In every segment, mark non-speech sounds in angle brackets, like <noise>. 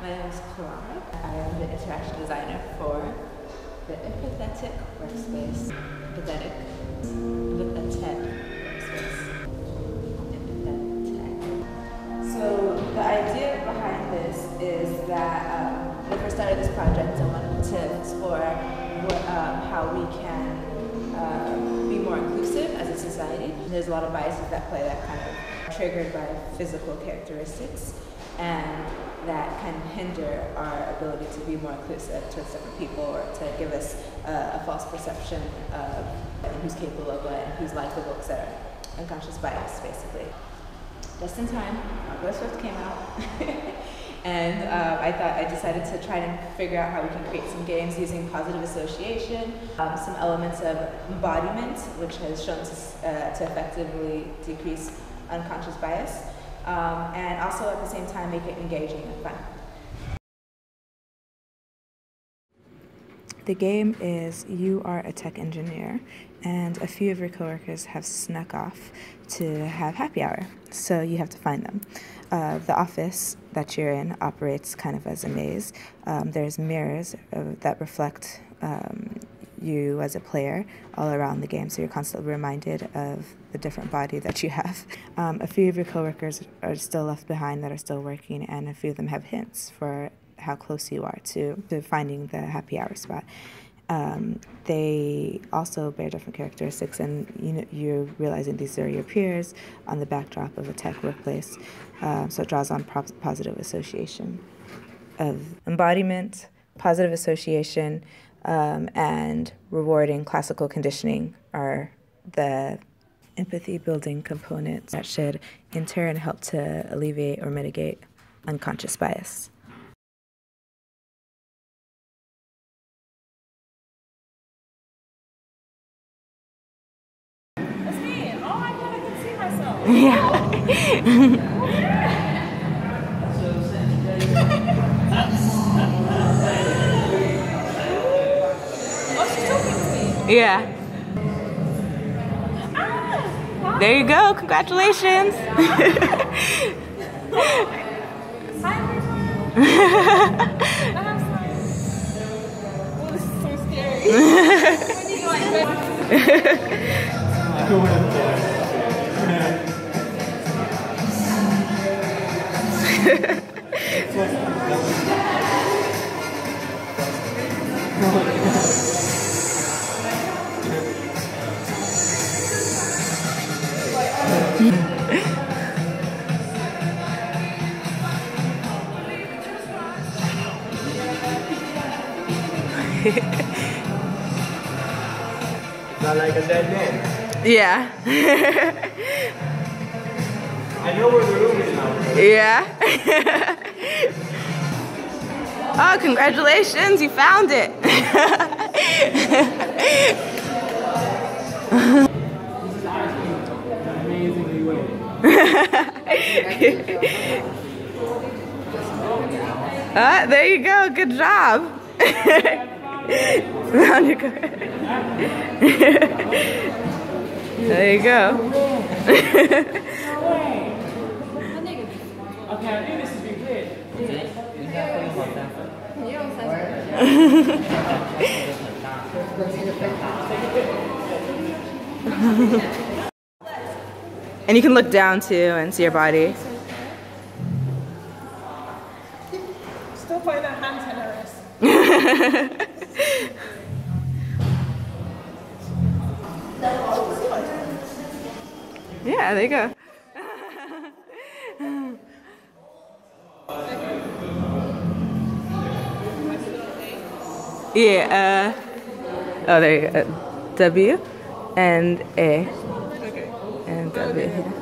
My name is Clara. I am the interaction designer for the Empathetic Workspace. Empathetic. Empathetic Workspace. Empathetic. So the idea behind this is that um, when I first started this project, I wanted to explore what, um, how we can uh, be more inclusive as a society. And There's a lot of biases that play that kind of triggered by physical characteristics and that can hinder our ability to be more inclusive towards different people or to give us uh, a false perception of who's capable of what and who's likable, etc. Unconscious bias, basically. Just in time, Taylor Swift came out. <laughs> and uh, I thought I decided to try and figure out how we can create some games using positive association, um, some elements of embodiment, which has shown to, uh, to effectively decrease unconscious bias um, and also at the same time make it engaging and fun. The game is you are a tech engineer, and a few of your coworkers have snuck off to have happy hour, so you have to find them. Uh, the office that you're in operates kind of as a maze. Um, there's mirrors uh, that reflect um, you as a player all around the game, so you're constantly reminded of the different body that you have. <laughs> Um, a few of your coworkers are still left behind that are still working, and a few of them have hints for how close you are to, to finding the happy hour spot. Um, they also bear different characteristics, and you know, you're realizing these are your peers on the backdrop of a tech workplace. Uh, so it draws on positive association of embodiment, positive association, um, and rewarding classical conditioning are the empathy building components that should in turn help to alleviate or mitigate unconscious bias. That's me. Oh my god, I can see myself. Yeah. <laughs> <laughs> Yeah. There you go. Congratulations. <laughs> Not like a dead man. Yeah. <laughs> I know where the room is now. Yeah. <laughs> oh, congratulations, you found it. ah, <laughs> there you go. Good job. There you go. Okay, I think this is being cleared. and you can look down too and see your body. Still find that hand generous. <laughs> yeah, there you go. <laughs> yeah, uh, oh, there you go. W and A. And W.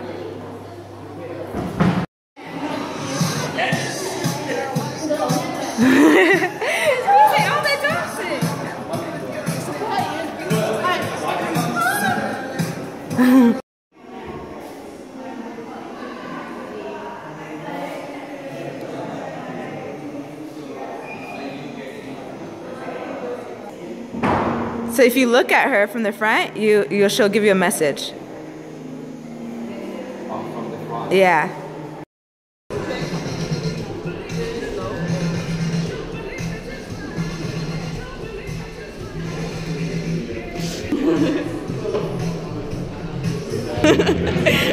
<laughs> So if you look at her from the front, you, you she'll give you a message. Yeah.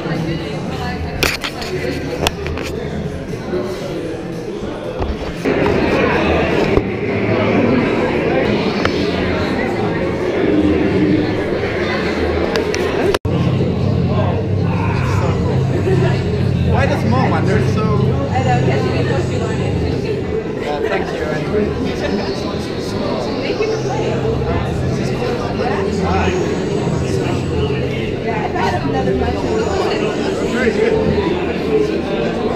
<laughs> Why does mom? And they're so. I know, because you know she wanted. Well, thank you anyway. Thank you for playing. Yeah, if I had another bunch of Very good.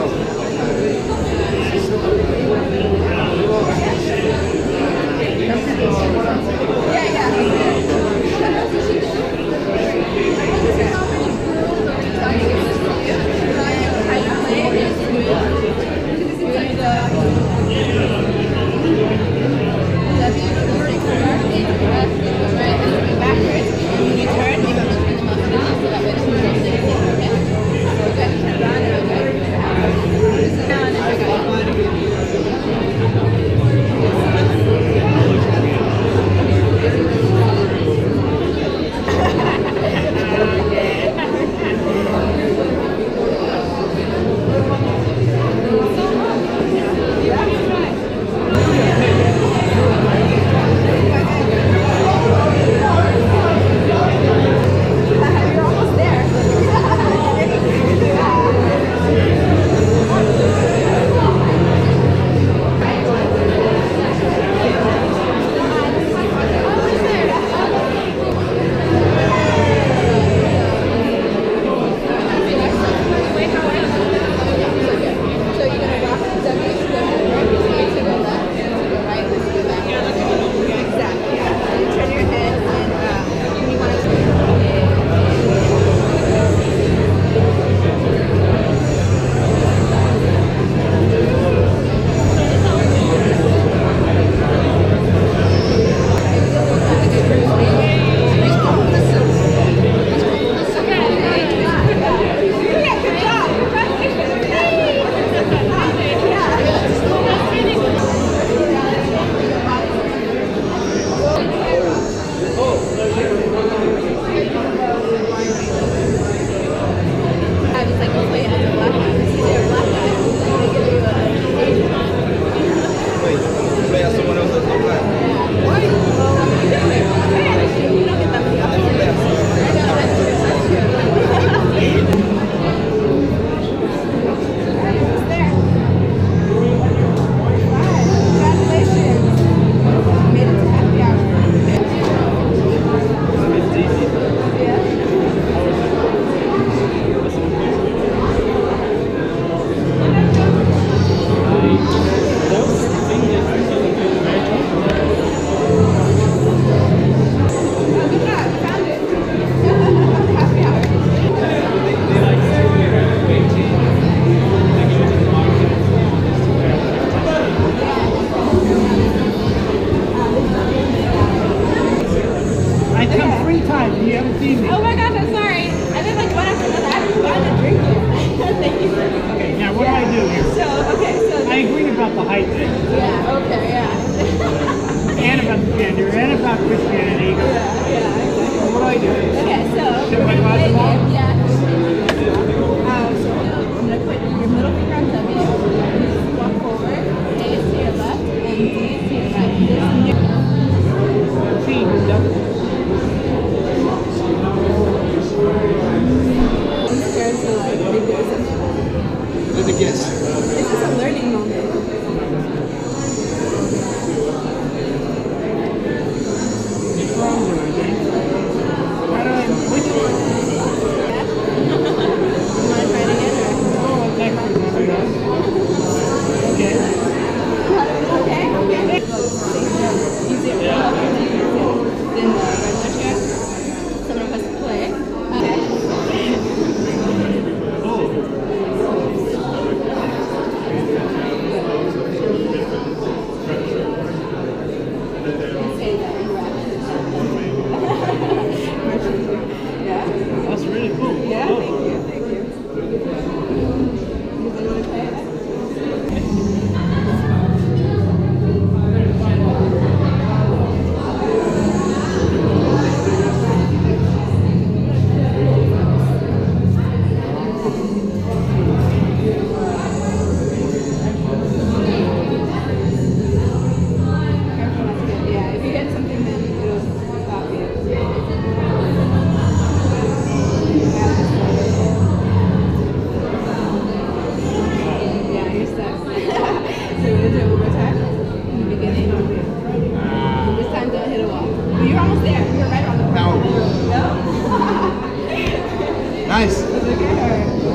Come three times and you haven't seen me. Oh my gosh, I'm sorry. I did like one after another. I haven't gotten a drink yet. <laughs> Thank you. Okay, now what do I do here? So, okay, so. I agree about the height thing, Yeah, okay, yeah. <laughs> and about the gender, and about Christianity. yeah, yeah, exactly. What do I do? Okay, so. Should I gonna them on?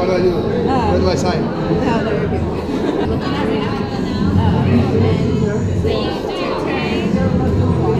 Do I do? Ah. Where do I sign? No, there we go. Being not doing